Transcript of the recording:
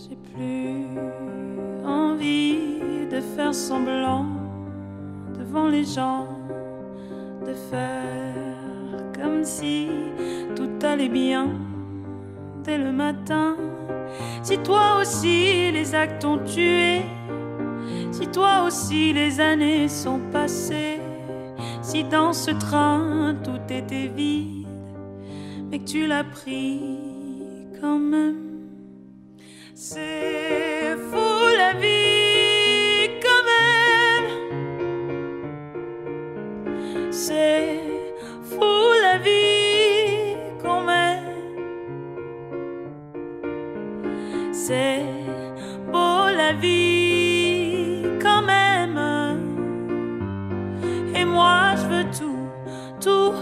J'ai plus envie de faire semblant devant les gens, de faire comme si tout allait bien dès le matin. Si toi aussi les actes ont tué, si toi aussi les années sont passées, si dans ce train tout était vide, mais que tu l'as pris quand même. C'est fou la vie quand même. C'est fou la vie quand même. C'est beau la vie quand même. Et moi je veux tout, tout